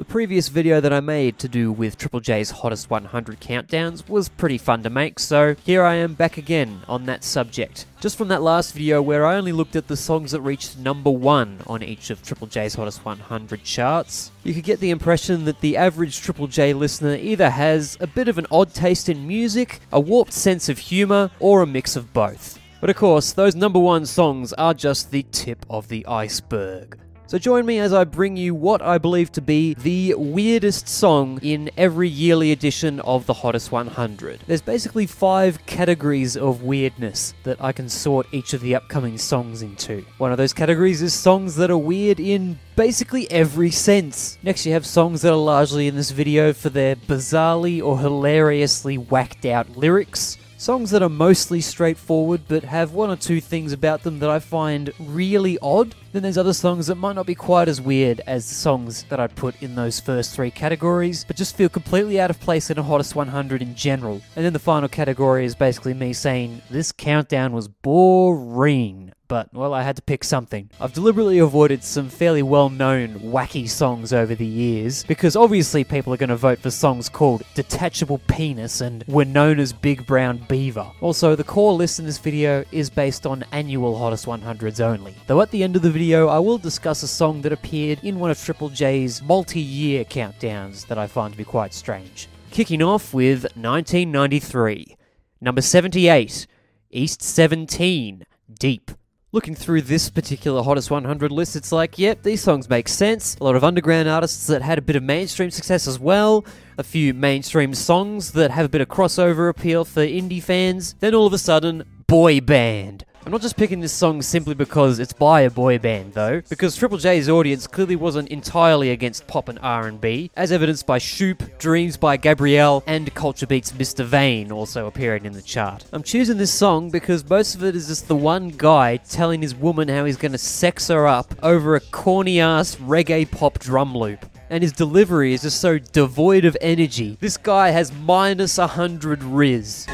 The previous video that I made to do with Triple J's hottest 100 countdowns was pretty fun to make, so here I am back again on that subject. Just from that last video where I only looked at the songs that reached number one on each of Triple J's hottest 100 charts, you could get the impression that the average Triple J listener either has a bit of an odd taste in music, a warped sense of humour, or a mix of both. But of course, those number one songs are just the tip of the iceberg. So join me as I bring you what I believe to be the weirdest song in every yearly edition of the Hottest 100. There's basically five categories of weirdness that I can sort each of the upcoming songs into. One of those categories is songs that are weird in basically every sense. Next you have songs that are largely in this video for their bizarrely or hilariously whacked out lyrics. Songs that are mostly straightforward but have one or two things about them that I find really odd. Then there's other songs that might not be quite as weird as the songs that I'd put in those first three categories, but just feel completely out of place in a Hottest 100 in general. And then the final category is basically me saying, this countdown was boring but, well, I had to pick something. I've deliberately avoided some fairly well known wacky songs over the years, because obviously people are going to vote for songs called Detachable Penis and We're Known as Big Brown Beaver. Also, the core list in this video is based on annual Hottest 100s only. Though at the end of the video, I will discuss a song that appeared in one of Triple J's multi year countdowns that I find to be quite strange. Kicking off with 1993. Number 78, East 17, Deep. Looking through this particular Hottest 100 list, it's like, yep, these songs make sense. A lot of underground artists that had a bit of mainstream success as well. A few mainstream songs that have a bit of crossover appeal for indie fans. Then all of a sudden, boy band. I'm not just picking this song simply because it's by a boy band, though, because Triple J's audience clearly wasn't entirely against pop and R&B, as evidenced by Shoop, Dreams by Gabrielle, and Culture Beat's Mr. Vain also appearing in the chart. I'm choosing this song because most of it is just the one guy telling his woman how he's gonna sex her up over a corny-ass reggae pop drum loop and his delivery is just so devoid of energy. This guy has minus 100 Riz.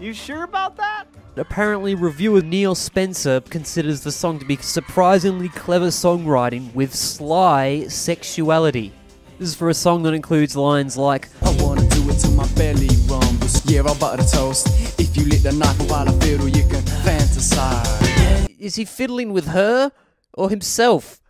You sure about that? Apparently, reviewer Neil Spencer considers the song to be surprisingly clever songwriting with sly sexuality. This is for a song that includes lines like, I wanna do it till my belly rumbles. Yeah, I'll butter toast. If you lit the knife while I fiddle, you can fantasize. Is he fiddling with her or himself?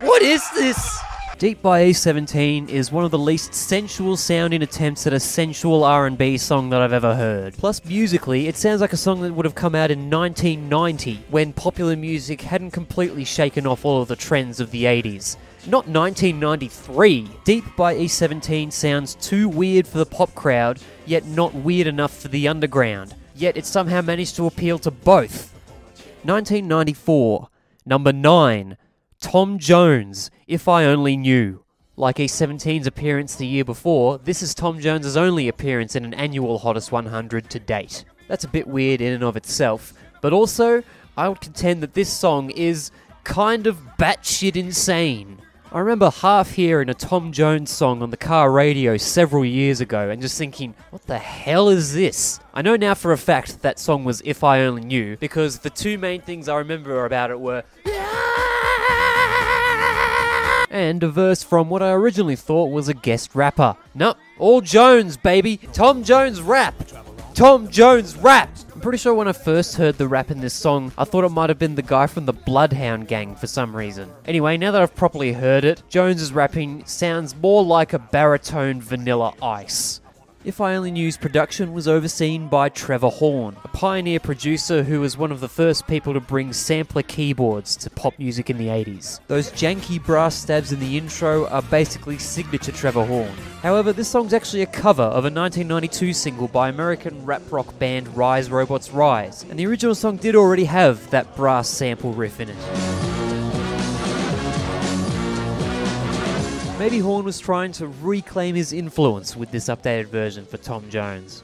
What is this? Deep by E17 is one of the least sensual sounding attempts at a sensual R&B song that I've ever heard. Plus musically, it sounds like a song that would have come out in 1990 when popular music hadn't completely shaken off all of the trends of the 80s. Not 1993. Deep by E17 sounds too weird for the pop crowd, yet not weird enough for the underground. Yet it somehow managed to appeal to both. 1994. Number 9. Tom Jones, If I Only Knew. Like E17's appearance the year before, this is Tom Jones's only appearance in an annual Hottest 100 to date. That's a bit weird in and of itself, but also, I would contend that this song is kind of batshit insane. I remember half hearing a Tom Jones song on the car radio several years ago and just thinking, what the hell is this? I know now for a fact that song was If I Only Knew because the two main things I remember about it were and a verse from what I originally thought was a guest rapper. Nope, all Jones, baby. Tom Jones rap. Tom Jones rap. I'm pretty sure when I first heard the rap in this song, I thought it might have been the guy from the Bloodhound Gang for some reason. Anyway, now that I've properly heard it, Jones's rapping sounds more like a baritone vanilla ice. If I Only Knew's production was overseen by Trevor Horn, a pioneer producer who was one of the first people to bring sampler keyboards to pop music in the 80s. Those janky brass stabs in the intro are basically signature Trevor Horn. However, this song's actually a cover of a 1992 single by American rap rock band Rise Robots Rise, and the original song did already have that brass sample riff in it. Maybe Horn was trying to reclaim his influence with this updated version for Tom Jones.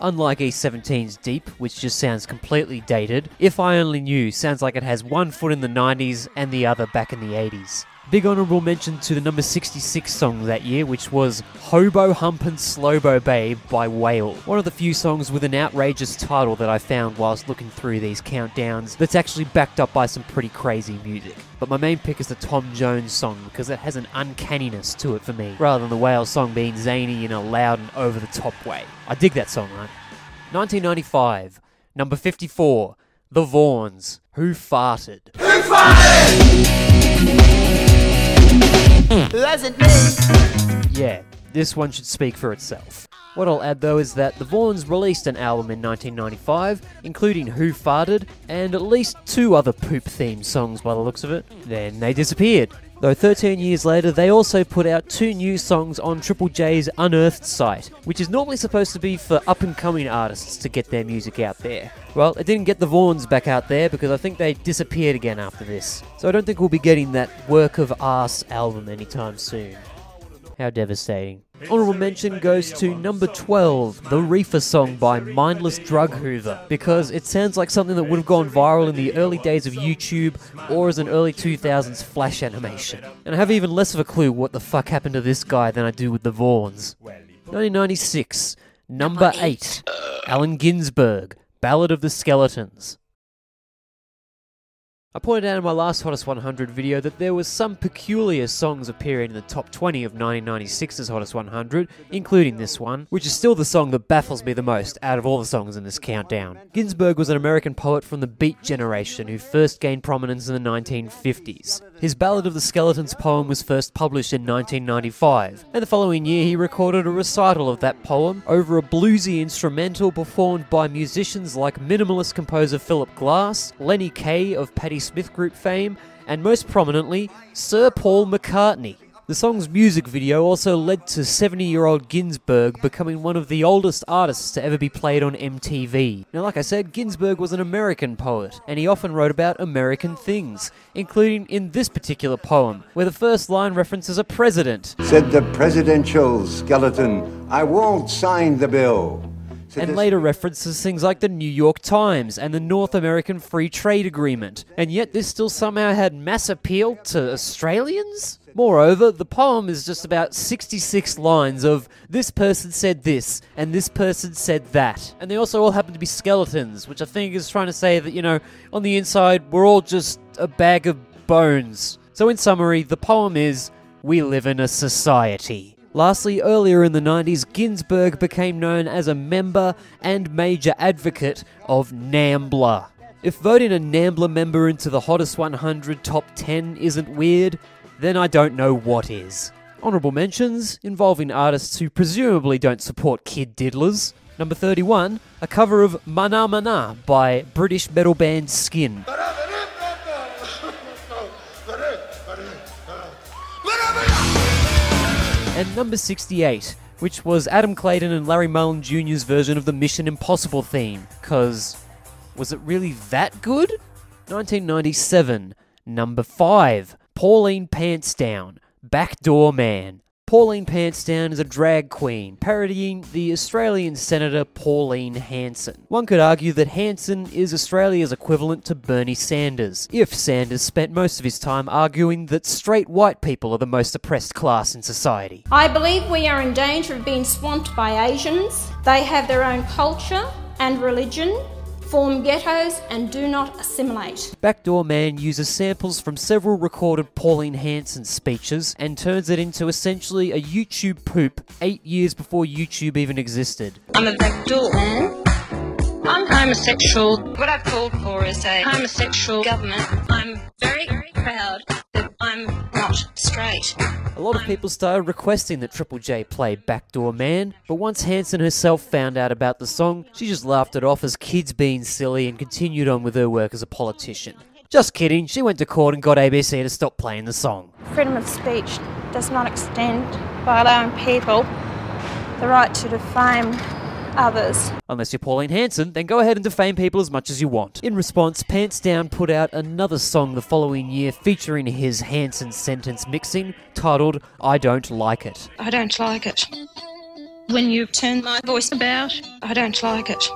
Unlike E17's Deep, which just sounds completely dated, If I Only Knew sounds like it has one foot in the 90s and the other back in the 80s. Big honourable mention to the number 66 song that year, which was Hobo Humpin' Slowbo Babe by Whale. One of the few songs with an outrageous title that I found whilst looking through these countdowns that's actually backed up by some pretty crazy music. But my main pick is the Tom Jones song because it has an uncanniness to it for me, rather than the Whale song being zany in a loud and over the top way. I dig that song, right? 1995, number 54, The Vaughans, Who Farted? Wasn't. Yeah, this one should speak for itself. What I'll add though is that the Vaughans released an album in 1995, including Who Farted, and at least two other poop themed songs by the looks of it. Then they disappeared. Though 13 years later, they also put out two new songs on Triple J's Unearthed site, which is normally supposed to be for up and coming artists to get their music out there. Well, it didn't get the Vaughans back out there because I think they disappeared again after this. So I don't think we'll be getting that work of arse album anytime soon. How devastating. Honorable mention goes to number 12, the Reefer song by Mindless Drug Hoover, because it sounds like something that would have gone viral in the early days of YouTube or as an early 2000s flash animation. And I have even less of a clue what the fuck happened to this guy than I do with the Vaughans. 1996, number 8, Allen Ginsberg, Ballad of the Skeletons. I pointed out in my last Hottest 100 video that there was some peculiar songs appearing in the top 20 of 1996's Hottest 100, including this one, which is still the song that baffles me the most out of all the songs in this countdown. Ginsberg was an American poet from the Beat generation who first gained prominence in the 1950s. His Ballad of the Skeletons poem was first published in 1995, and the following year he recorded a recital of that poem over a bluesy instrumental performed by musicians like minimalist composer Philip Glass, Lenny Kaye of Patti Smith Group fame, and most prominently, Sir Paul McCartney. The song's music video also led to 70 year old Ginsberg becoming one of the oldest artists to ever be played on MTV. Now, like I said, Ginsberg was an American poet, and he often wrote about American things, including in this particular poem, where the first line references a president, Said the presidential skeleton, I won't sign the bill. And later references things like the New York Times and the North American Free Trade Agreement, and yet this still somehow had mass appeal to Australians? Moreover, the poem is just about 66 lines of this person said this and this person said that. And they also all happen to be skeletons, which I think is trying to say that, you know, on the inside, we're all just a bag of bones. So, in summary, the poem is We live in a society. Lastly, earlier in the 90s, Ginsberg became known as a member and major advocate of NAMBLA. If voting a NAMBLA member into the Hottest 100 Top 10 isn't weird, then I don't know what is. Honourable mentions involving artists who presumably don't support kid diddlers. Number 31, a cover of Mana Mana by British metal band Skin. And number 68, which was Adam Clayton and Larry Mullen Jr.'s version of the Mission Impossible theme. Cause, was it really that good? 1997, number 5, Pauline Pantsdown, Backdoor Man. Pauline Pantsdown is a drag queen, parodying the Australian Senator Pauline Hanson. One could argue that Hanson is Australia's equivalent to Bernie Sanders, if Sanders spent most of his time arguing that straight white people are the most oppressed class in society. I believe we are in danger of being swamped by Asians. They have their own culture and religion, form ghettos, and do not assimilate. Backdoor Man uses samples from several recorded Pauline Hanson speeches and turns it into essentially a YouTube poop eight years before YouTube even existed. I'm a backdoor man. I'm homosexual. What I've called for is a homosexual government. I'm very, very proud that I'm not straight. A lot of people started requesting that Triple J play Backdoor Man, but once Hanson herself found out about the song, she just laughed it off as kids being silly and continued on with her work as a politician. Just kidding, she went to court and got ABC to stop playing the song. Freedom of speech does not extend by allowing people the right to defame others. Unless you're Pauline Hanson, then go ahead and defame people as much as you want. In response, Pantsdown put out another song the following year featuring his Hanson sentence mixing titled I Don't Like It. I don't like it. When you turn my voice about, I don't like it.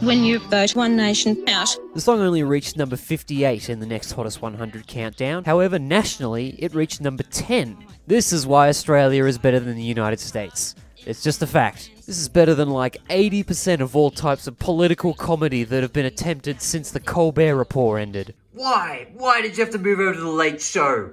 when you vote one nation out. The song only reached number 58 in the next Hottest 100 countdown. However, nationally, it reached number 10. This is why Australia is better than the United States. It's just a fact. This is better than like 80% of all types of political comedy that have been attempted since the Colbert Report ended. Why? Why did you have to move over to the late show?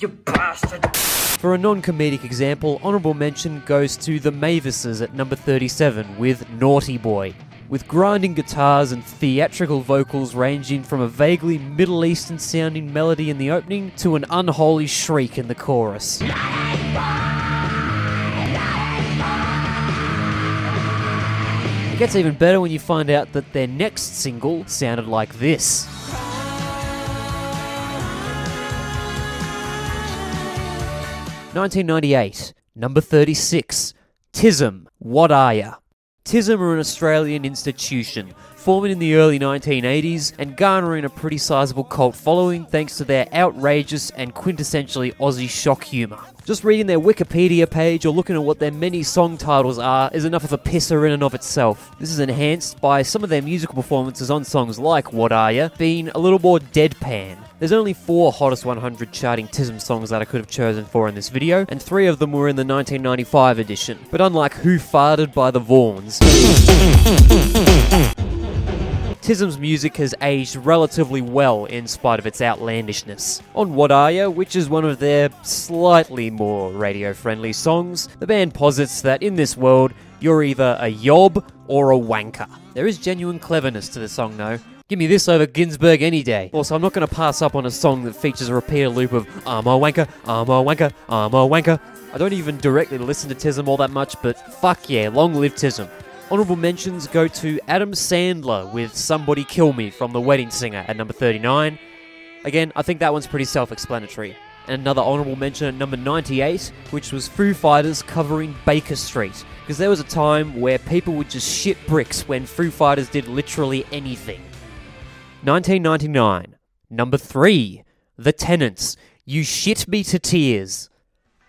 You bastard. For a non comedic example, honourable mention goes to the Mavis's at number 37 with Naughty Boy. With grinding guitars and theatrical vocals ranging from a vaguely Middle Eastern sounding melody in the opening to an unholy shriek in the chorus. Gets even better when you find out that their next single sounded like this. Nineteen ninety eight, number thirty six, TISM, What Are Ya? TISM are an Australian institution, forming in the early 1980s and garnering a pretty sizable cult following thanks to their outrageous and quintessentially Aussie shock humour. Just reading their Wikipedia page or looking at what their many song titles are is enough of a pisser in and of itself. This is enhanced by some of their musical performances on songs like What Are Ya being a little more deadpan. There's only four Hottest 100 charting TISM songs that I could have chosen for in this video, and three of them were in the 1995 edition. But unlike Who Farted by the Vaughans, TISM's music has aged relatively well in spite of its outlandishness. On What Are Ya, which is one of their slightly more radio friendly songs, the band posits that in this world, you're either a yob or a wanker. There is genuine cleverness to the song though. Give me this over Ginsberg any day. Also, I'm not going to pass up on a song that features a repeated loop of I'm a wanker, I'm a wanker, I'm a wanker. I don't even directly listen to TISM all that much, but fuck yeah, long live TISM. Honorable mentions go to Adam Sandler with Somebody Kill Me from The Wedding Singer at number 39. Again, I think that one's pretty self explanatory. And another honorable mention at number 98, which was Foo Fighters covering Baker Street. Because there was a time where people would just shit bricks when Foo Fighters did literally anything. 1999. Number 3. The Tenants. You Shit Me to Tears.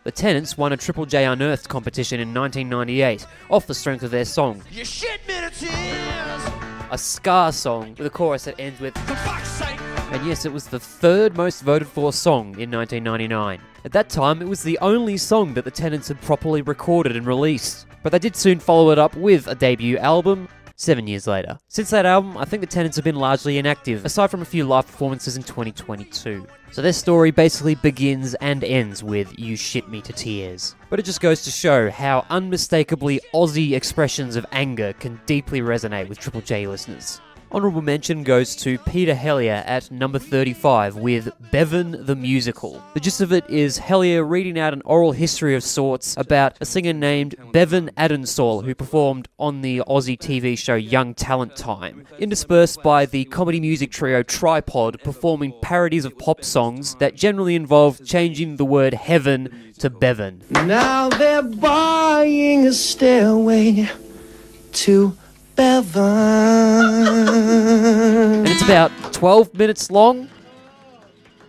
The Tenants won a Triple J Unearthed competition in 1998 off the strength of their song. You shit me to tears. A ska song with a chorus that ends with For fuck's sake. And yes, it was the third most voted for song in 1999. At that time, it was the only song that the Tenants had properly recorded and released. But they did soon follow it up with a debut album, seven years later. Since that album, I think the Tenants have been largely inactive, aside from a few live performances in 2022. So this story basically begins and ends with You Shit Me to Tears. But it just goes to show how unmistakably Aussie expressions of anger can deeply resonate with Triple J listeners. Honourable mention goes to Peter Helliar at number 35 with Bevan the Musical. The gist of it is Helliar reading out an oral history of sorts about a singer named Bevan Adensall who performed on the Aussie TV show Young Talent Time, interspersed by the comedy music trio Tripod performing parodies of pop songs that generally involve changing the word heaven to Bevan. Now they're buying a stairway to Bevan. It's about 12 minutes long?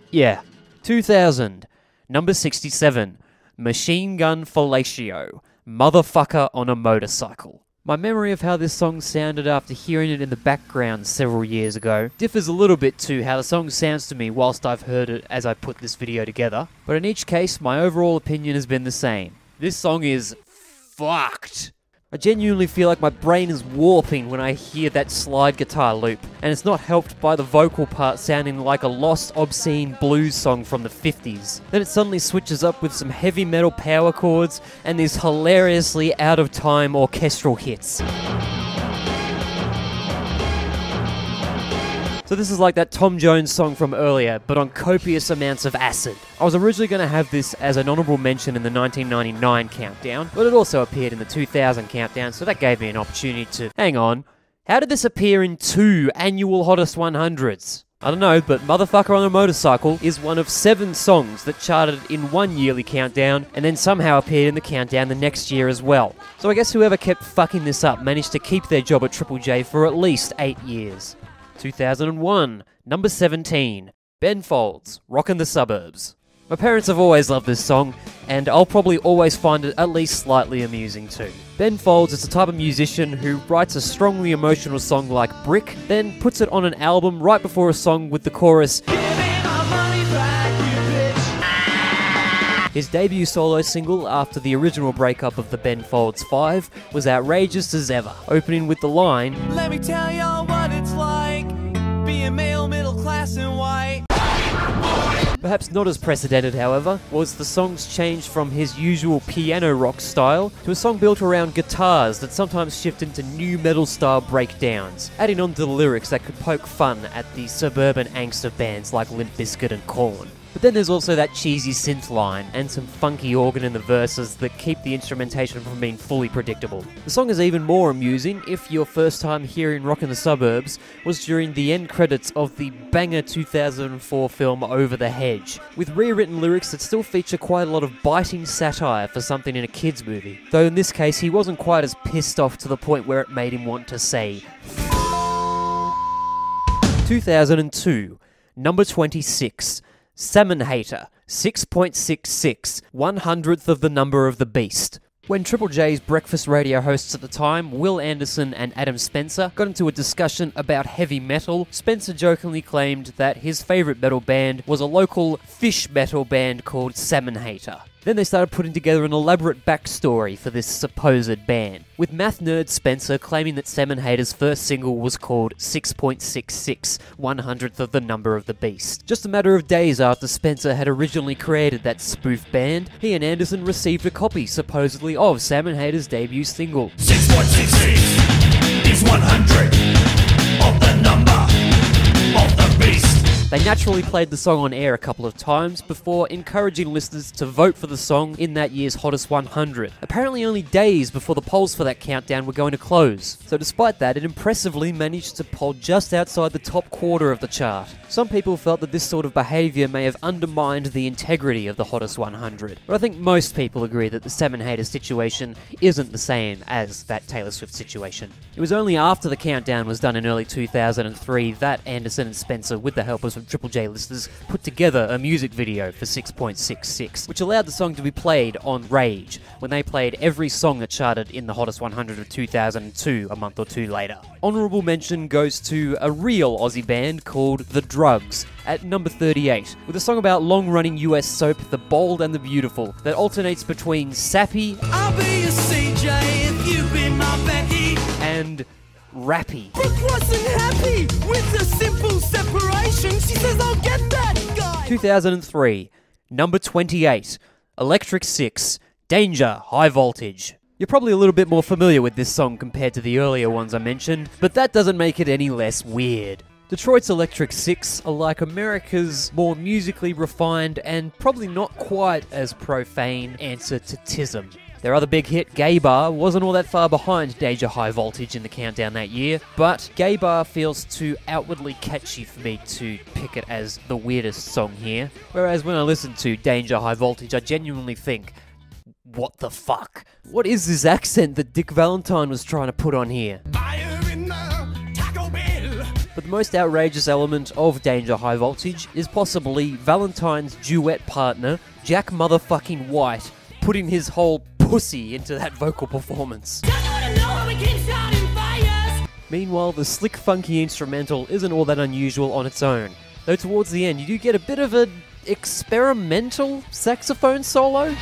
Yeah. 2000. Number 67. Machine Gun Fellatio. Motherfucker on a motorcycle. My memory of how this song sounded after hearing it in the background several years ago differs a little bit to how the song sounds to me whilst I've heard it as I put this video together, but in each case, my overall opinion has been the same. This song is fucked. I genuinely feel like my brain is warping when I hear that slide guitar loop, and it's not helped by the vocal part sounding like a lost, obscene blues song from the 50s. Then it suddenly switches up with some heavy metal power chords and these hilariously out of time orchestral hits. So this is like that Tom Jones song from earlier, but on copious amounts of acid. I was originally going to have this as an honorable mention in the 1999 countdown, but it also appeared in the 2000 countdown, so that gave me an opportunity to hang on. How did this appear in two annual hottest 100s? I don't know, but Motherfucker on a Motorcycle is one of seven songs that charted in one yearly countdown and then somehow appeared in the countdown the next year as well. So I guess whoever kept fucking this up managed to keep their job at Triple J for at least eight years. 2001, number 17, Ben Folds, Rockin' the Suburbs. My parents have always loved this song, and I'll probably always find it at least slightly amusing too. Ben Folds is the type of musician who writes a strongly emotional song like Brick, then puts it on an album right before a song with the chorus His debut solo single after the original breakup of the Ben Folds 5 was outrageous as ever, opening with the line male, middle class, and white. Perhaps not as precedented, however, was the song's change from his usual piano rock style to a song built around guitars that sometimes shift into nu metal style breakdowns, adding on to the lyrics that could poke fun at the suburban angst of bands like Limp Bizkit and Korn. But then there's also that cheesy synth line and some funky organ in the verses that keep the instrumentation from being fully predictable. The song is even more amusing if your first time hearing Rockin' the Suburbs was during the end credits of the banger 2004 film Over the Hedge, with rewritten lyrics that still feature quite a lot of biting satire for something in a kids movie. Though in this case he wasn't quite as pissed off to the point where it made him want to say 2002, number 26. Salmon Hater, 6.66, one hundredth of the number of the beast. When Triple J's breakfast radio hosts at the time, Wil Anderson and Adam Spencer, got into a discussion about heavy metal, Spencer jokingly claimed that his favourite metal band was a local fish metal band called Salmon Hater. Then they started putting together an elaborate backstory for this supposed band, with math nerd Spencer claiming that Salmon Hater's first single was called 6.66, one hundredth of the number of the beast. Just a matter of days after Spencer had originally created that spoof band, he and Anderson received a copy, supposedly, of Salmon Hater's debut single. 6.66 is 100 They naturally played the song on air a couple of times before encouraging listeners to vote for the song in that year's Hottest 100. Apparently, only days before the polls for that countdown were going to close. So, despite that, it impressively managed to poll just outside the top quarter of the chart. Some people felt that this sort of behaviour may have undermined the integrity of the Hottest 100, but I think most people agree that the Salmon Hater situation isn't the same as that Taylor Swift situation. It was only after the countdown was done in early 2003 that Anderson and Spencer, with the help of Triple J listeners, put together a music video for 6.66, which allowed the song to be played on Rage, when they played every song that charted in the Hottest 100 of 2002 a month or two later. Honourable mention goes to a real Aussie band called The Drugs at number 38, with a song about long running US soap The Bold and the Beautiful that alternates between sappy I'll be a CJ if you be my Becky. and rappy. Brooke wasn't happy with the simple separation. She says, I'll get that guy. 2003, number 28, Electric Six, Danger, High Voltage. You're probably a little bit more familiar with this song compared to the earlier ones I mentioned, but that doesn't make it any less weird. Detroit's Electric Six are like America's more musically refined and probably not quite as profane answer to TISM. Their other big hit, Gay Bar, wasn't all that far behind Danger High Voltage in the countdown that year, but Gay Bar feels too outwardly catchy for me to pick it as the weirdest song here. Whereas when I listen to Danger High Voltage, I genuinely think, what the fuck? What is this accent that Dick Valentine was trying to put on here? Fire in the Taco Bell. But the most outrageous element of Danger High Voltage is possibly Valentine's duet partner, Jack motherfucking White, putting his whole pussy into that vocal performance. Meanwhile, the slick, funky instrumental isn't all that unusual on its own. Though towards the end, you do get a bit of an experimental saxophone solo.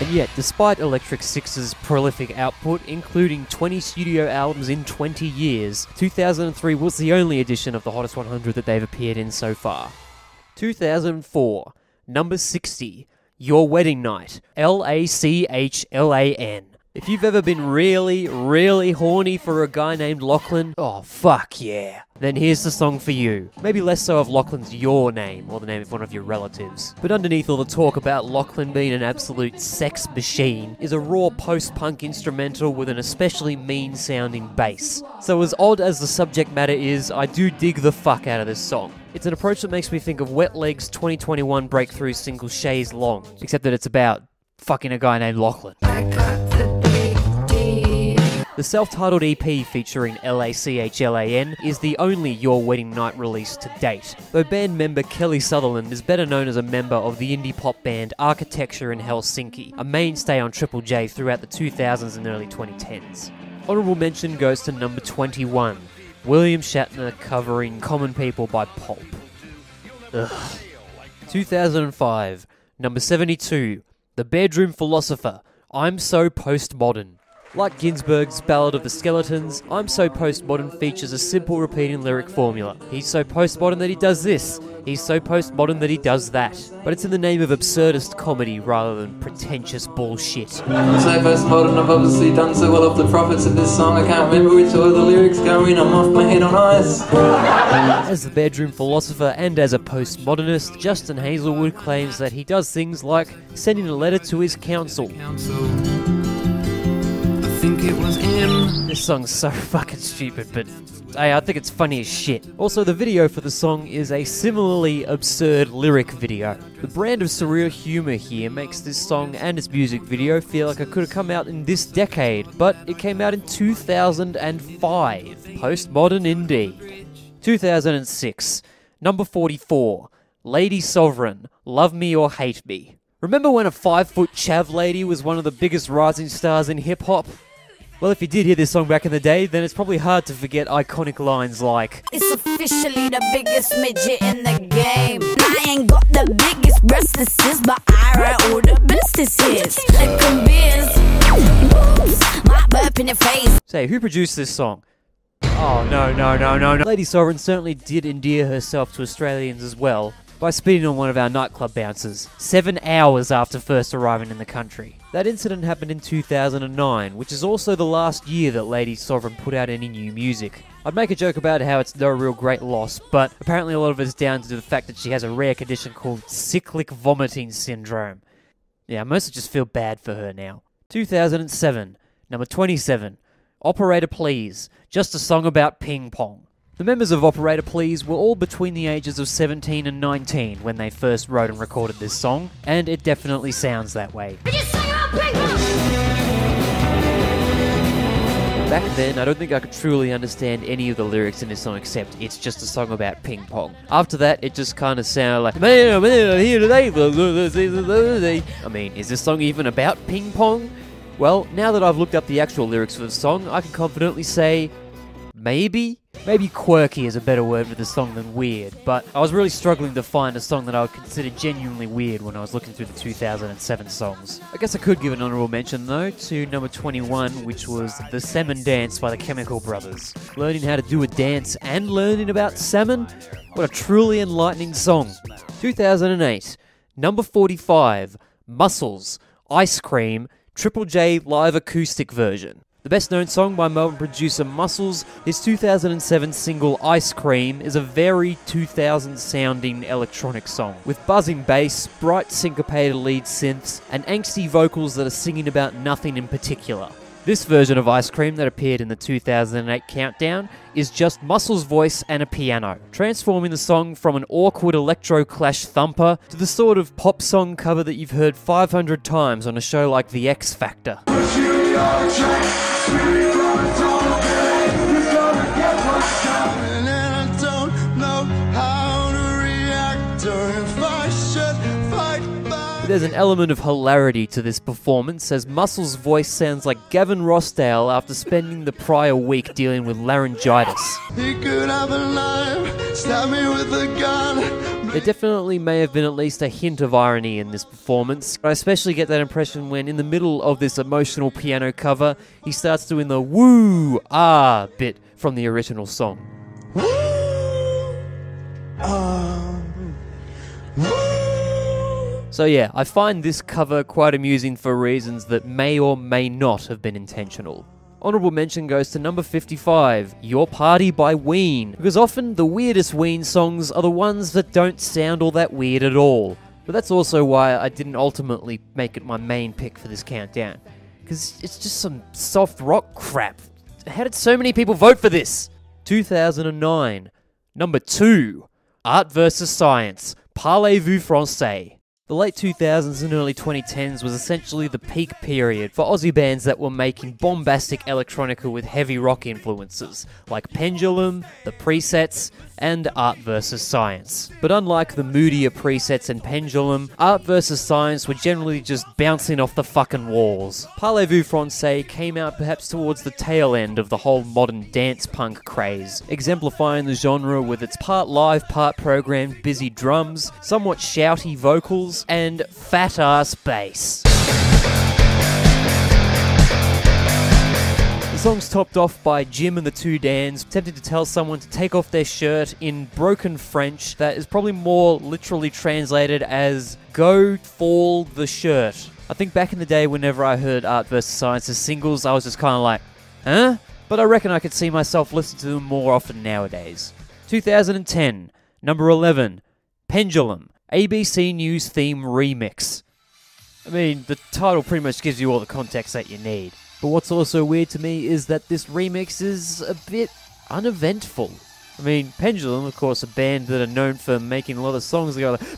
And yet, despite Electric Six's prolific output, including 20 studio albums in 20 years, 2003 was the only edition of the Hottest 100 that they've appeared in so far. 2004, number 60, Your Wedding Night, L A C H L A N. If you've ever been really, really horny for a guy named Lachlan, oh fuck yeah, then here's the song for you. Maybe less so of Lachlan's your name or the name of one of your relatives. But underneath all the talk about Lachlan being an absolute sex machine is a raw post punk instrumental with an especially mean sounding bass. So, as odd as the subject matter is, I do dig the fuck out of this song. It's an approach that makes me think of Wet Leg's 2021 breakthrough single Chaise Longue, except that it's about fucking a guy named Lachlan. The self titled EP featuring LACHLAN is the only Your Wedding Night release to date, though band member Kellie Sutherland is better known as a member of the indie pop band Architecture in Helsinki, a mainstay on Triple J throughout the 2000s and early 2010s. Honourable mention goes to number 21, William Shatner covering Common People by Pulp. Ugh. 2005, number 72, The Bedroom Philosopher, I'm So Postmodern. Like Ginsberg's Ballad of the Skeletons, I'm So Postmodern features a simple repeating lyric formula. He's so postmodern that he does this, he's so postmodern that he does that. But it's in the name of absurdist comedy rather than pretentious bullshit. I'm so postmodern, I've obviously done so well off the profits of this song. I can't remember which order the lyrics go in, I'm off my head on ice. As the bedroom philosopher and as a postmodernist, Justin Heazlewood claims that he does things like sending a letter to his council. I think it was. This song's so fucking stupid, but hey, I think it's funny as shit. Also, the video for the song is a similarly absurd lyric video. The brand of surreal humor here makes this song and its music video feel like it could have come out in this decade, but it came out in 2005. Postmodern indeed. 2006. Number 44. Lady Sovereign, Love Me or Hate Me. Remember when a five foot chav lady was one of the biggest rising stars in hip hop? Well, if you did hear this song back in the day, then it's probably hard to forget iconic lines like It's officially the biggest midget in the game. I ain't got the biggest breasts, this is, but I write all the best this is. Like a. Whoops, my burp in your face. Say, who produced this song? Oh, no, no, no, no, no. Lady Sovereign certainly did endear herself to Australians as well by speeding on one of our nightclub bouncers, seven hours after first arriving in the country. That incident happened in 2009, which is also the last year that Lady Sovereign put out any new music. I'd make a joke about how it's no real great loss, but apparently a lot of it's down to the fact that she has a rare condition called cyclic vomiting syndrome. Yeah, I mostly just feel bad for her now. 2007, number 27, Operator Please, just a song about ping pong. The members of Operator Please were all between the ages of 17 and 19 when they first wrote and recorded this song, and it definitely sounds that way. Back then, I don't think I could truly understand any of the lyrics in this song except it's just a song about ping pong. After that, it just kind of sounded like, man, man, here today. I mean, is this song even about ping pong? Well, now that I've looked up the actual lyrics for the song, I can confidently say, maybe? Maybe quirky is a better word for the song than weird, but I was really struggling to find a song that I would consider genuinely weird when I was looking through the 2007 songs. I guess I could give an honourable mention though to number 21, which was The Salmon Dance by the Chemical Brothers. Learning how to do a dance and learning about salmon? What a truly enlightening song. 2008, number 45, Muscles, Ice Cream, Triple J live acoustic version. The best known song by Melbourne producer Muscles, his 2007 single Ice Cream, is a very 2000 sounding electronic song, with buzzing bass, bright syncopated lead synths, and angsty vocals that are singing about nothing in particular. This version of Ice Cream that appeared in the 2008 countdown is just Muscles' voice and a piano, transforming the song from an awkward electro clash thumper to the sort of pop song cover that you've heard 500 times on a show like The X Factor. There's an element of hilarity to this performance as Muscle's voice sounds like Gavin Rossdale after spending the prior week dealing with laryngitis. He could have a knife, stab me with a gun. There definitely may have been at least a hint of irony in this performance. I especially get that impression when, in the middle of this emotional piano cover, he starts doing the woo ah bit from the original song. So, yeah, I find this cover quite amusing for reasons that may or may not have been intentional. Honourable mention goes to number 55, Your Party by Ween, because often the weirdest Ween songs are the ones that don't sound all that weird at all. But that's also why I didn't ultimately make it my main pick for this countdown, because it's just some soft rock crap. How did so many people vote for this? 2009, number 2, Art vs. Science, Parlez-vous français. The late 2000s and early 2010s was essentially the peak period for Aussie bands that were making bombastic electronica with heavy rock influences, like Pendulum, The Presets, and Art vs. Science. But unlike the moodier Presets and Pendulum, Art vs. Science were generally just bouncing off the fucking walls. Parlez-vous Francais came out perhaps towards the tail end of the whole modern dance punk craze, exemplifying the genre with its part live, part programmed busy drums, somewhat shouty vocals, and fat ass bass. Song's topped off by Jim and the Two Dans attempting to tell someone to take off their shirt in broken French that is probably more literally translated as go fall the shirt. I think back in the day whenever I heard Art vs. Science as singles, I was just kind of like, huh? But I reckon I could see myself listening to them more often nowadays. 2010, number 11, Pendulum, ABC News theme remix. I mean, the title pretty much gives you all the context that you need. But what's also weird to me is that this remix is a bit uneventful. I mean, Pendulum, of course, a band that are known for making a lot of songs that go like.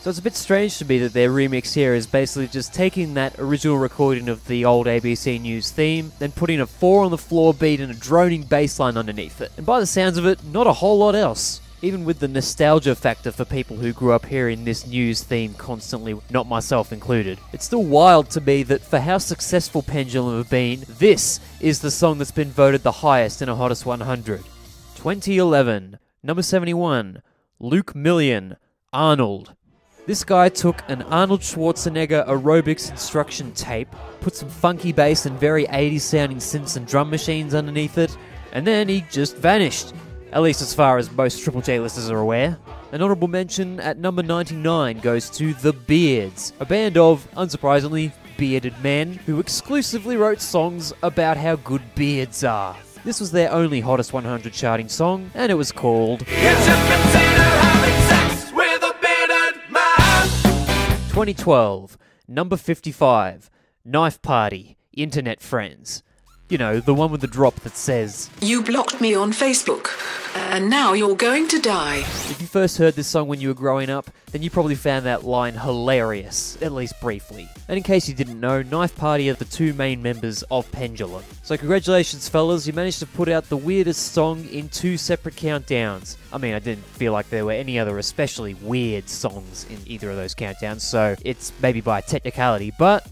So it's a bit strange to me that their remix here is basically just taking that original recording of the old ABC News theme, then putting a four on the floor beat and a droning bass line underneath it. And by the sounds of it, not a whole lot else even with the nostalgia factor for people who grew up hearing this news theme constantly, not myself included. It's still wild to me that for how successful Pendulum have been, this is the song that's been voted the highest in a Hottest 100. 2011, number 71, Luke Million, Arnold. This guy took an Arnold Schwarzenegger aerobics instruction tape, put some funky bass and very 80s sounding synths and drum machines underneath it, and then he just vanished. At least as far as most Triple J listeners are aware. An honourable mention at number 99 goes to The Beards, a band of, unsurprisingly, bearded men who exclusively wrote songs about how good beards are. This was their only Hottest 100 charting song, and it was called 2012, number 55, Knife Party, Internet Friends. You know, the one with the drop that says, You blocked me on Facebook, uh, and now you're going to die. If you first heard this song when you were growing up, then you probably found that line hilarious, at least briefly. And in case you didn't know, Knife Party are the two main members of Pendulum. So congratulations fellas, you managed to put out the weirdest song in two separate countdowns. I mean, I didn't feel like there were any other especially weird songs in either of those countdowns, so it's maybe by technicality, but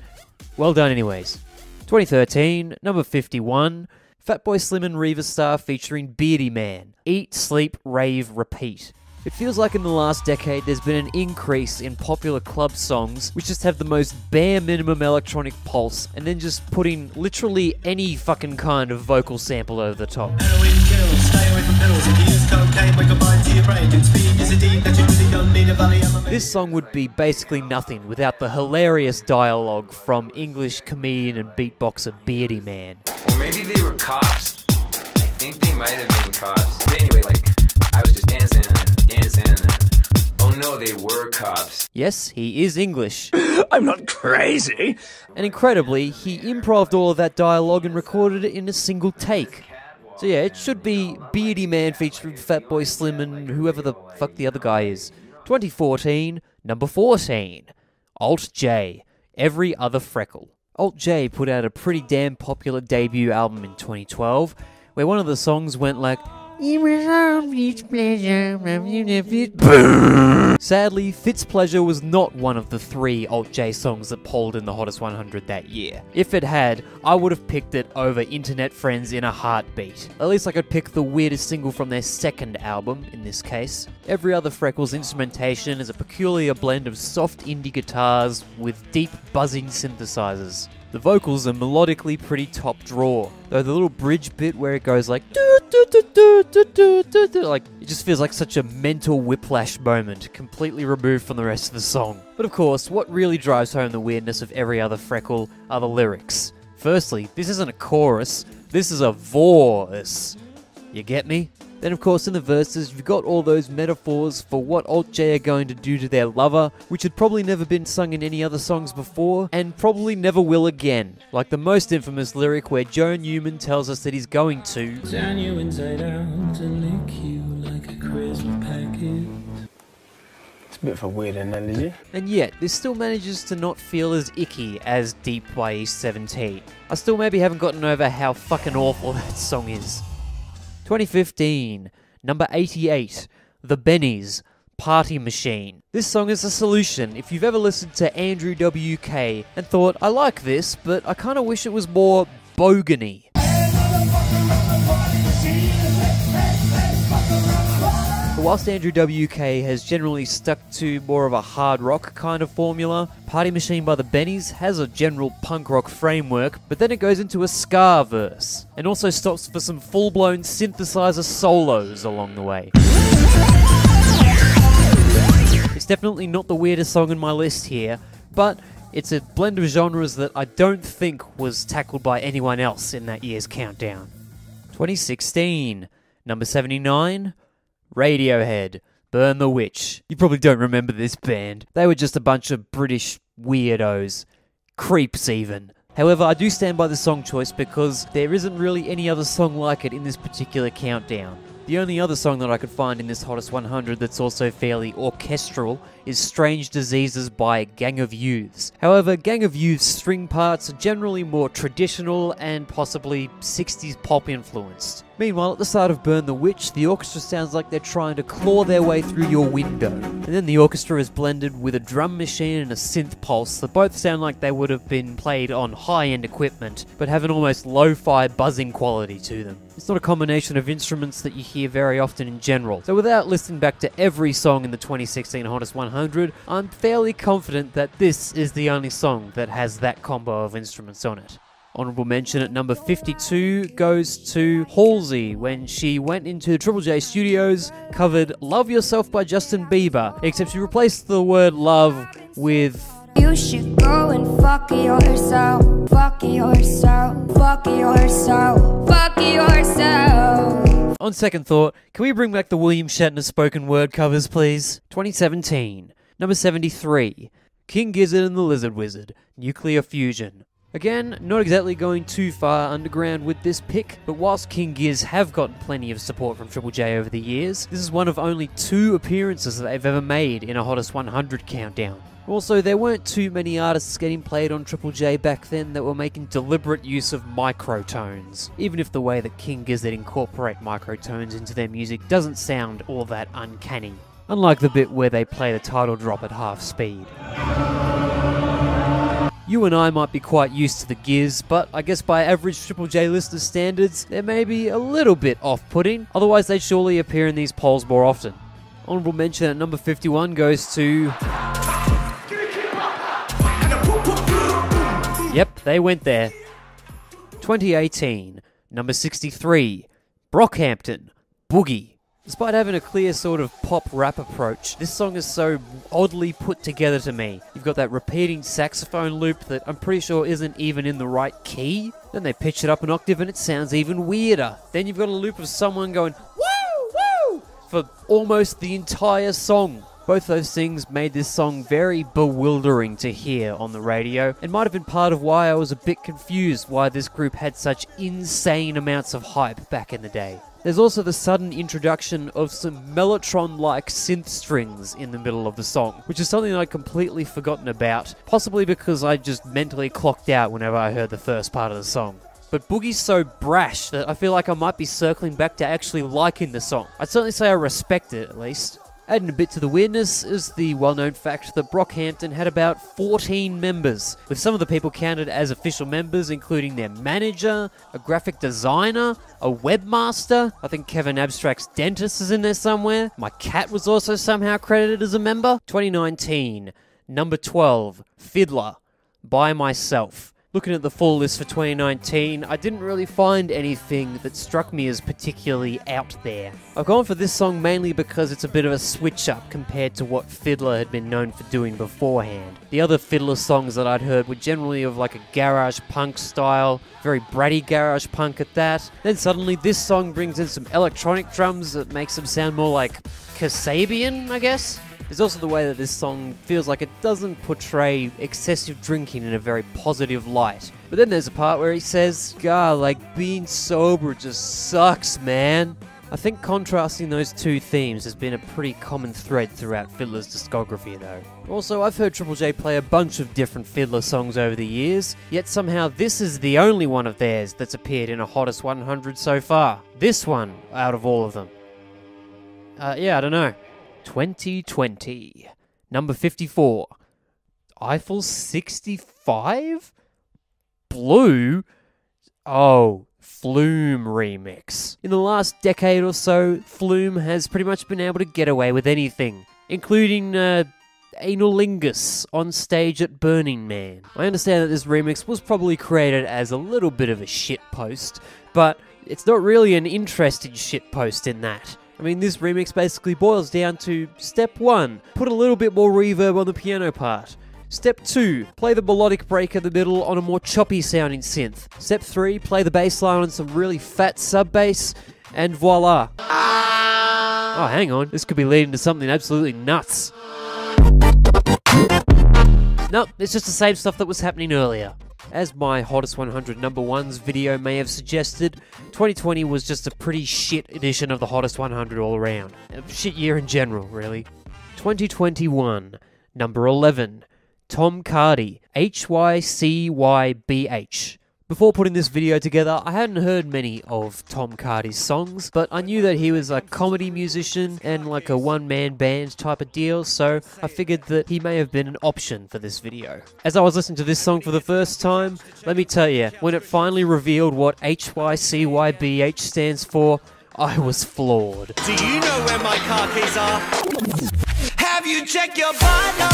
well done anyways. 2013, number 51, Fatboy Slim and Riva Starr featuring Beardyman. Eat, Sleep, Rave, Repeat. It feels like in the last decade there's been an increase in popular club songs which just have the most bare minimum electronic pulse and then just putting literally any fucking kind of vocal sample over the top. This song would be basically nothing without the hilarious dialogue from English comedian and beatboxer Beardyman. Or maybe they were cops. I think they might have been cops. But anyway, like, and dancing and. Oh no, they were cops. Yes, he is English. I'm not crazy. And incredibly, he improved all of that dialogue and recorded it in a single take. So yeah, it should be Beardyman featuring Fatboy Slim and whoever the fuck the other guy is. 2014, number 14. Alt J, Every Other Freckle. Alt J put out a pretty damn popular debut album in 2012, where one of the songs went like, Sadly, Fitzpleasure was not one of the three Alt J songs that polled in the Hottest 100 that year. If it had, I would have picked it over Internet Friends in a heartbeat. At least I could pick the weirdest single from their second album, in this case. Every other Freckles instrumentation is a peculiar blend of soft indie guitars with deep buzzing synthesizers. The vocals are melodically pretty top draw, though the little bridge bit where it goes like like it just feels like such a mental whiplash moment, completely removed from the rest of the song. But of course, what really drives home the weirdness of every other freckle are the lyrics. Firstly, this isn't a chorus, this is a vorus. You get me? Then, of course, in the verses, you've got all those metaphors for what Alt J are going to do to their lover, which had probably never been sung in any other songs before, and probably never will again. Like the most infamous lyric where Joe Newman tells us that he's going to Turn you inside out and lick you like a crisp packet. It's a bit of a weird analogy. And yet, this still manages to not feel as icky as Deep by East 17. I still maybe haven't gotten over how fucking awful that song is. 2015, number 88, The Bennies, Party Machine. This song is a solution if you've ever listened to Andrew WK and thought, I like this, but I kind of wish it was more bogany. Whilst Andrew WK has generally stuck to more of a hard rock kind of formula, Party Machine by the Bennies has a general punk rock framework, but then it goes into a ska verse, and also stops for some full blown synthesizer solos along the way. It's definitely not the weirdest song in my list here, but it's a blend of genres that I don't think was tackled by anyone else in that year's countdown. 2016, number 79, Radiohead, Burn the Witch. You probably don't remember this band. They were just a bunch of British weirdos. Creeps, even. However, I do stand by the song choice because there isn't really any other song like it in this particular countdown. The only other song that I could find in this Hottest 100 that's also fairly orchestral is Strange Diseases by Gang of Youths. However, Gang of Youths' string parts are generally more traditional and possibly 60s pop influenced. Meanwhile, at the start of Burn the Witch, the orchestra sounds like they're trying to claw their way through your window. And then the orchestra is blended with a drum machine and a synth pulse that both sound like they would have been played on high end equipment, but have an almost lo fi buzzing quality to them. It's not a combination of instruments that you hear very often in general. So, without listening back to every song in the 2016 Hottest 100, I'm fairly confident that this is the only song that has that combo of instruments on it. Honorable mention at number 52 goes to Halsey when she went into Triple J Studios, covered Love Yourself by Justin Bieber, except she replaced the word love with You should go and fuck yourself, fuck yourself, fuck yourself, fuck yourself. On second thought, can we bring back the William Shatner spoken word covers, please? 2017. Number 73. King Gizzard and the Lizard Wizard. Nuclear Fusion. Again, not exactly going too far underground with this pick, but whilst King Gizz have gotten plenty of support from Triple J over the years, this is one of only two appearances that they've ever made in a Hottest 100 countdown. Also, there weren't too many artists getting played on Triple J back then that were making deliberate use of microtones, even if the way that King Gizzard incorporate microtones into their music doesn't sound all that uncanny, unlike the bit where they play the title drop at half speed. You and I might be quite used to the Giz, but I guess by average Triple J listener standards, they may be a little bit off putting, otherwise, they'd surely appear in these polls more often. Honorable mention at number 51 goes to. Yep, they went there. 2018, number 63, Brockhampton, Boogie. Despite having a clear sort of pop rap approach, this song is so oddly put together to me. You've got that repeating saxophone loop that I'm pretty sure isn't even in the right key. Then they pitch it up an octave and it sounds even weirder. Then you've got a loop of someone going, woo, woo, for almost the entire song. Both those things made this song very bewildering to hear on the radio, and might have been part of why I was a bit confused why this group had such insane amounts of hype back in the day. There's also the sudden introduction of some Mellotron like synth strings in the middle of the song, which is something I'd completely forgotten about, possibly because I just mentally clocked out whenever I heard the first part of the song. But Boogie's so brash that I feel like I might be circling back to actually liking the song. I'd certainly say I respect it at least. Adding a bit to the weirdness is the well known fact that Brockhampton had about 14 members, with some of the people counted as official members, including their manager, a graphic designer, a webmaster. I think Kevin Abstract's dentist is in there somewhere. My cat was also somehow credited as a member. 2019, number 12, FIDLAR, by myself. Looking at the full list for 2019, I didn't really find anything that struck me as particularly out there. I've gone for this song mainly because it's a bit of a switch up compared to what FIDLAR had been known for doing beforehand. The other FIDLAR songs that I'd heard were generally of like a garage punk style, very bratty garage punk at that. Then suddenly this song brings in some electronic drums that makes them sound more like Kasabian, I guess. There's also the way that this song feels like it doesn't portray excessive drinking in a very positive light. But then there's a part where he says, God, like being sober just sucks, man. I think contrasting those two themes has been a pretty common thread throughout FIDLAR's discography, though. Also, I've heard Triple J play a bunch of different FIDLAR songs over the years, yet somehow this is the only one of theirs that's appeared in a Hottest 100 so far. This one, out of all of them. Uh, yeah, I don't know. 2020. Number 54. Eiffel 65? Blue? Oh, Flume remix. In the last decade or so, Flume has pretty much been able to get away with anything, including uh, Analingus on stage at Burning Man. I understand that this remix was probably created as a little bit of a shit post, but it's not really an interesting shit post in that. I mean, this remix basically boils down to step one, put a little bit more reverb on the piano part. Step 2, play the melodic break in the middle on a more choppy sounding synth. Step 3, play the bass line on some really fat sub bass, and voila. Oh, hang on, this could be leading to something absolutely nuts. Nope, it's just the same stuff that was happening earlier. As my Hottest 100 Number Ones video may have suggested, 2020 was just a pretty shit edition of the Hottest 100 all around. A shit year in general, really. 2021, number 11, Tom Cardy, H Y C Y B H. Before putting this video together, I hadn't heard many of Tom Cardy's songs, but I knew that he was a comedy musician and like a one man band type of deal, so I figured that he may have been an option for this video. As I was listening to this song for the first time, let me tell you, when it finally revealed what HYCYBH stands for, I was floored. Do you know where my car keys are? You checked your bundle?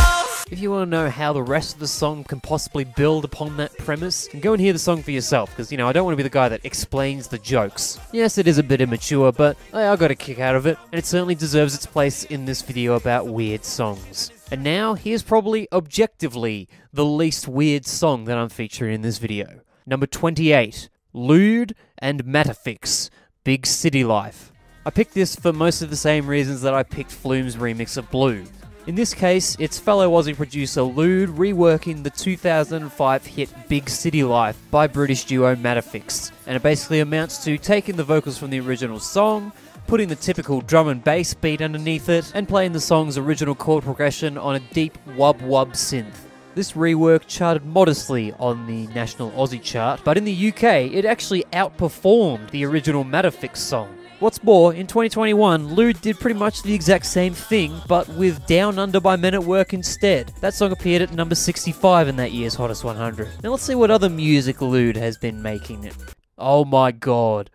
If you want to know how the rest of the song can possibly build upon that premise, go and hear the song for yourself, because, you know, I don't want to be the guy that explains the jokes. Yes, it is a bit immature, but hey, I got a kick out of it, and it certainly deserves its place in this video about weird songs. And now, here's probably objectively the least weird song that I'm featuring in this video. Number 28, Luude and Mattafix, Big City Life. I picked this for most of the same reasons that I picked Flume's remix of Blue. In this case, it's fellow Aussie producer Luude reworking the 2005 hit Big City Life by British duo Mattafix, and it basically amounts to taking the vocals from the original song, putting the typical drum and bass beat underneath it, and playing the song's original chord progression on a deep wub wub synth. This rework charted modestly on the national Aussie chart, but in the UK, it actually outperformed the original Mattafix song. What's more, in 2021, Luude did pretty much the exact same thing, but with Down Under by Men at Work instead. That song appeared at number 65 in that year's Hottest 100. Now let's see what other music Luude has been making. Oh my god.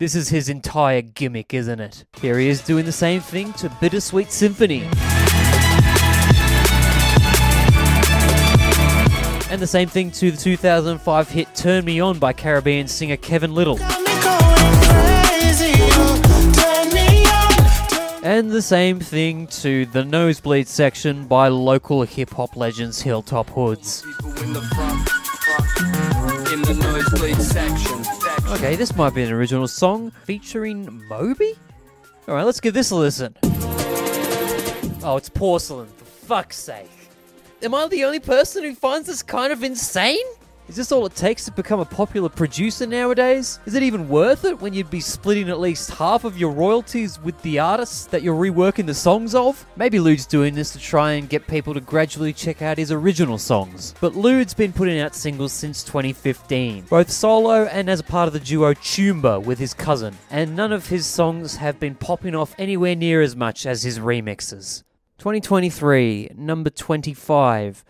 This is his entire gimmick, isn't it? Here he is doing the same thing to Bittersweet Symphony. And the same thing to the 2005 hit Turn Me On by Caribbean singer Kevin Lyttle. And the same thing to the nosebleed section by local hip hop legends Hilltop Hoods. Okay, this might be an original song featuring Moby? Alright, let's give this a listen. Oh, it's porcelain, for fuck's sake. Am I the only person who finds this kind of insane? Is this all it takes to become a popular producer nowadays? Is it even worth it when you'd be splitting at least half of your royalties with the artists that you're reworking the songs of? Maybe Luude's doing this to try and get people to gradually check out his original songs. But Luude's been putting out singles since 2015, both solo and as a part of the duo Tumba with his cousin, and none of his songs have been popping off anywhere near as much as his remixes. 2023, number 25,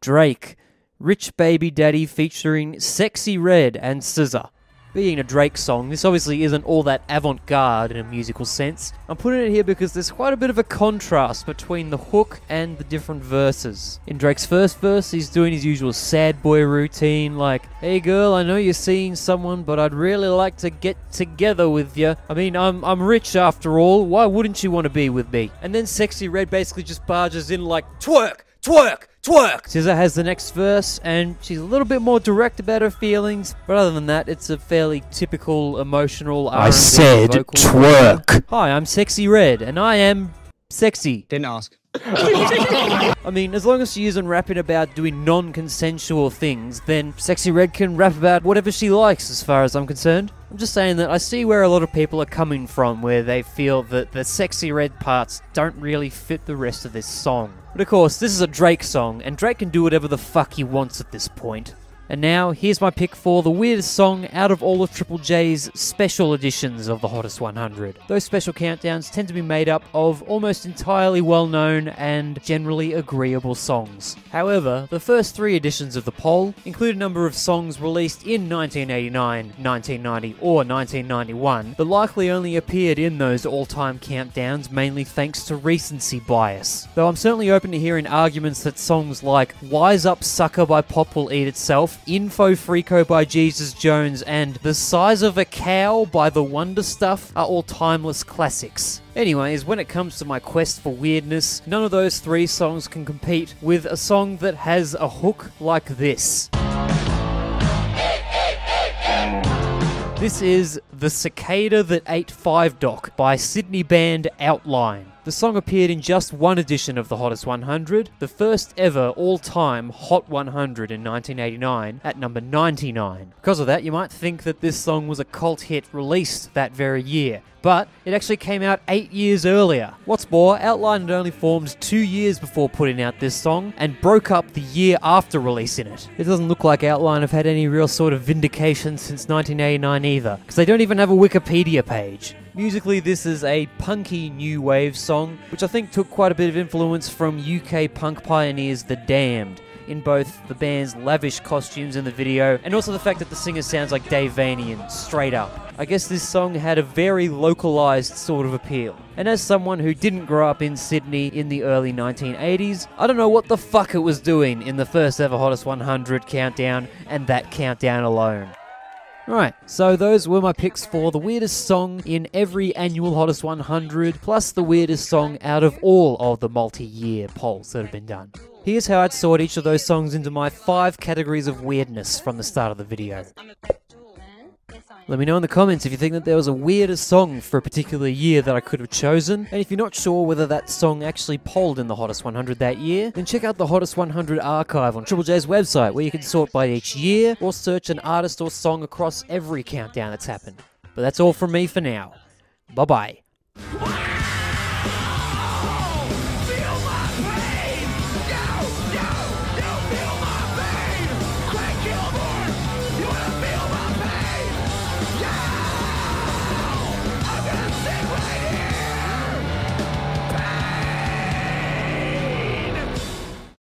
Drake. Rich Baby Daddy featuring Sexyy Red and SZA. Being a Drake song, this obviously isn't all that avant garde in a musical sense. I'm putting it here because there's quite a bit of a contrast between the hook and the different verses. In Drake's first verse, he's doing his usual sad boy routine, like, Hey girl, I know you're seeing someone, but I'd really like to get together with you. I mean, I'm, I'm rich after all, why wouldn't you want to be with me? And then Sexyy Red basically just barges in like, Twerk! Twerk! Twerk! SZA has the next verse, and she's a little bit more direct about her feelings, but other than that, it's a fairly typical emotional I R&B said vocal. twerk. Hi, I'm Sexyy Red, and I am sexy. Didn't ask. I mean, as long as she isn't rapping about doing non consensual things, then Sexyy Red can rap about whatever she likes, as far as I'm concerned. I'm just saying that I see where a lot of people are coming from, where they feel that the sexy red parts don't really fit the rest of this song. But of course, this is a Drake song, and Drake can do whatever the fuck he wants at this point. And now, here's my pick for the weirdest song out of all of Triple J's special editions of the Hottest 100. Those special countdowns tend to be made up of almost entirely well known and generally agreeable songs. However, the first three editions of the poll include a number of songs released in 1989, 1990, or 1991 that likely only appeared in those all time countdowns mainly thanks to recency bias. Though I'm certainly open to hearing arguments that songs like Wise Up Sucker by Pop Will Eat Itself Info Freako by Jesus Jones, and The Size of a Cow by The Wonder Stuff are all timeless classics. Anyways, when it comes to my quest for weirdness, none of those three songs can compete with a song that has a hook like this. This is The Cicada That Ate Five Dock by Sydney band Outline. The song appeared in just one edition of the Hottest 100, the first ever all time Hot 100 in 1989 at number 99. Because of that, you might think that this song was a cult hit released that very year, but it actually came out eight years earlier. What's more, Outline had only formed two years before putting out this song and broke up the year after releasing it. It doesn't look like Outline have had any real sort of vindication since 1989 either, because they don't even have a Wikipedia page. Musically, this is a punky new wave song, which I think took quite a bit of influence from UK punk pioneers The Damned in both the band's lavish costumes in the video and also the fact that the singer sounds like Dave Vanian straight up. I guess this song had a very localized sort of appeal. And as someone who didn't grow up in Sydney in the early 1980s, I don't know what the fuck it was doing in the first ever Hottest 100 countdown and that countdown alone. Right, so those were my picks for the weirdest song in every annual Hottest 100, plus the weirdest song out of all of the multi year polls that have been done. Here's how I'd sort each of those songs into my five categories of weirdness from the start of the video. Let me know in the comments if you think that there was a weirder song for a particular year that I could have chosen. And if you're not sure whether that song actually polled in the Hottest 100 that year, then check out the Hottest 100 archive on Triple J's website where you can sort by each year or search an artist or song across every countdown that's happened. But that's all from me for now. Bye bye.